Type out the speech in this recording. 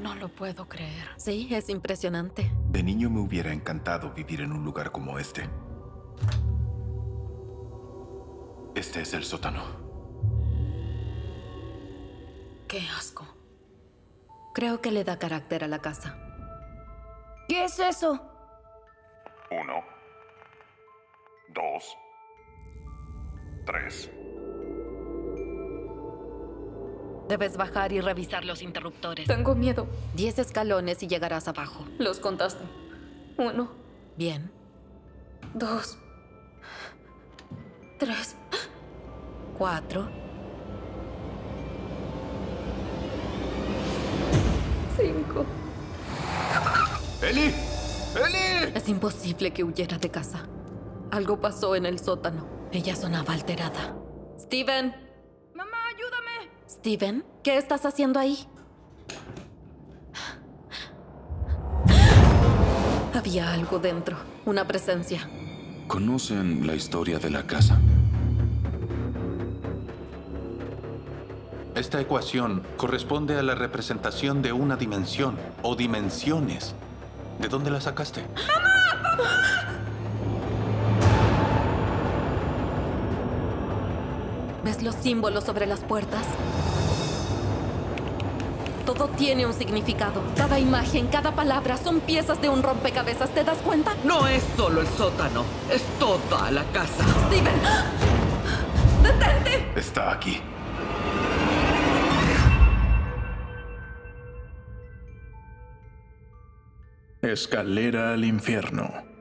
No lo puedo creer. Sí, es impresionante. De niño me hubiera encantado vivir en un lugar como este. Este es el sótano. Qué asco. Creo que le da carácter a la casa. ¿Qué es eso? Uno. Dos. Tres. Debes bajar y revisar los interruptores. Tengo miedo. Diez escalones y llegarás abajo. Los contaste. Uno, Bien. dos, tres. Cuatro. Cinco. ¡Eli! ¡Eli! Es imposible que huyera de casa. Algo pasó en el sótano. Ella sonaba alterada. Steven. Mamá. Steven, ¿qué estás haciendo ahí? Había algo dentro, una presencia. ¿Conocen la historia de la casa? Esta ecuación corresponde a la representación de una dimensión o dimensiones. ¿De dónde la sacaste? ¿Ves los símbolos sobre las puertas? Todo tiene un significado. Cada imagen, cada palabra son piezas de un rompecabezas. ¿Te das cuenta? No es solo el sótano, es toda la casa. ¡Steven! ¡Detente! Está aquí. Escalera al infierno.